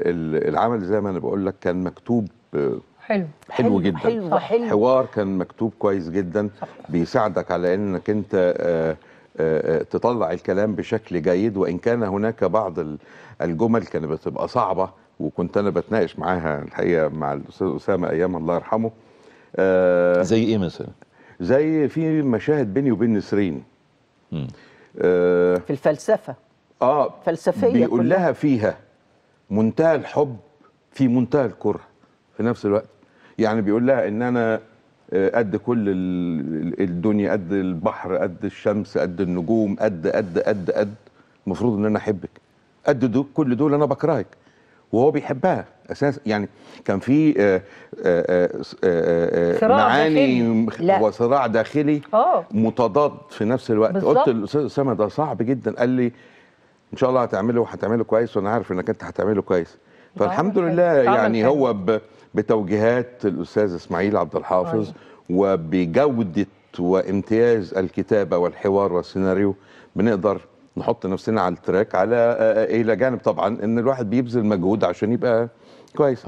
ال- العمل زي ما أنا بقول لك كان مكتوب حلو حلو جدا حلو. حلو حوار كان مكتوب كويس جدا بيساعدك على إنك أنت آه، آه، آه، تطلع الكلام بشكل جيد وإن كان هناك بعض ال- الجمل كانت بتبقى صعبة وكنت أنا بتناقش معاها الحقيقة مع الأستاذ أسامة أيام الله يرحمه زي إيه مثلا؟ زي في مشاهد بيني وبين نسرين. آه, في الفلسفة آه فلسفية بيقول كلها. لها فيها منتهى الحب في منتهى الكره في نفس الوقت. يعني بيقول لها إن أنا آه، قد كل ال- الدنيا قد البحر قد الشمس قد النجوم قد قد قد قد. المفروض إن أنا أحبك. قد دول كل دول أنا بكرهك. وهو بيحبها. أساس يعني كان في آه، آه، صراع معاني لا. وصراع داخلي آه. متضاد في نفس الوقت. بالظبط. قلت للاستاذ اسامه ده صعب جدا. قال لي إن شاء الله هتعمله وهتعمله كويس وأنا عارف إنك أنت هتعمله كويس. فالحمد لله يعني. هو بتوجيهات الأستاذ إسماعيل عبد الحافظ وبجودة وامتياز الكتابة والحوار والسيناريو بنقدر نحط نفسنا على التراك على إلى جانب طبعا إن الواحد بيبذل مجهود عشان يبقى كويس.